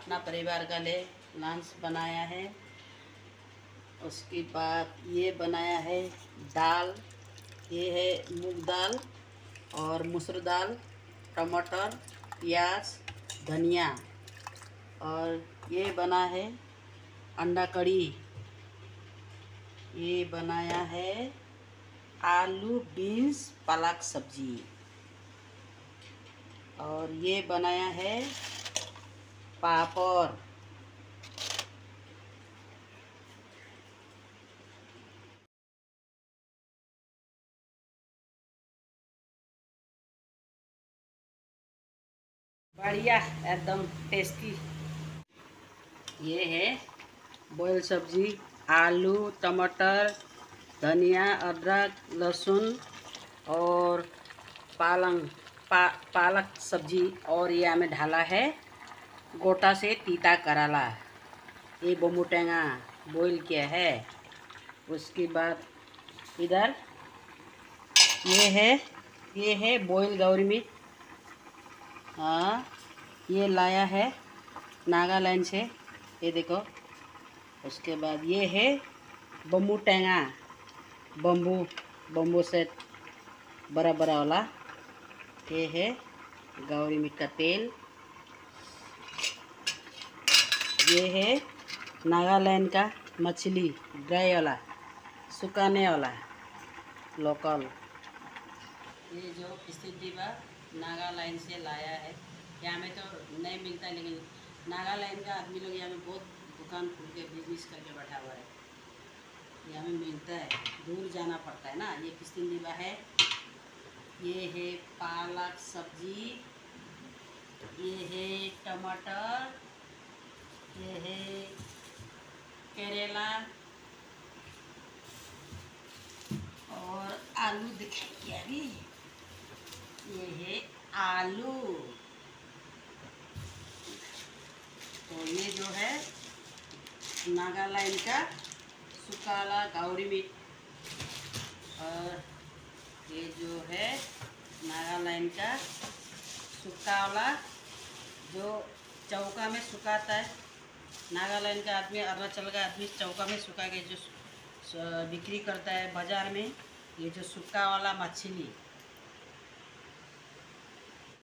अपना परिवार का लिए लंच बनाया है। उसके बाद ये बनाया है दाल। ये है मूंग दाल और मसूर दाल, टमाटर, प्याज, धनिया। और ये बना है अंडा कड़ी। ये बनाया है आलू, बीन्स, पालक सब्ज़ी। और ये बनाया है पापड़ बढ़िया एकदम टेस्टी ये है बॉयल सब्ज़ी आलू टमाटर धनिया अदरक लहसुन और पालंग पा, पालक सब्ज़ी और यह हमें ढाला है। गोटा से तीता कराला। ये बोमू टेंगा बॉईल किया है। उसके बाद इधर ये है ये है बॉयल गौरी मीट हाँ ये लाया है नागालैंड से। ये देखो। उसके बाद ये है बम्बू टेंगा। बम्बू बम्बू से बड़ा बड़ा वाला। ये है गौरी मीट का तेल। ये है नागालैंड का मछली ड्राई वाला सुखाने वाला लोकल। ये जो स्थिति नागालैंड से लाया है। यहाँ में तो नहीं मिलता लेकिन नागालैंड का आदमी लोग यहाँ में बहुत दुकान खोल के बिज़नेस करके बैठा हुआ है। यहाँ में मिलता है, दूर जाना पड़ता है ना। ये किस दिन दिवा है? ये है पालक सब्ज़ी, ये है टमाटर ये है करेला और आलू दिखाइए अभी। ये है आलू। तो ये जो है नागालैंड का सुकाला गाउरी मीट। और ये जो है नागालैंड का सुखा वाला जो चौका में सुखाता है। नागालैंड का आदमी, अरुणाचल का आदमी चौका में सुखा के जो बिक्री करता है बाज़ार में, ये जो सूखा वाला मछली।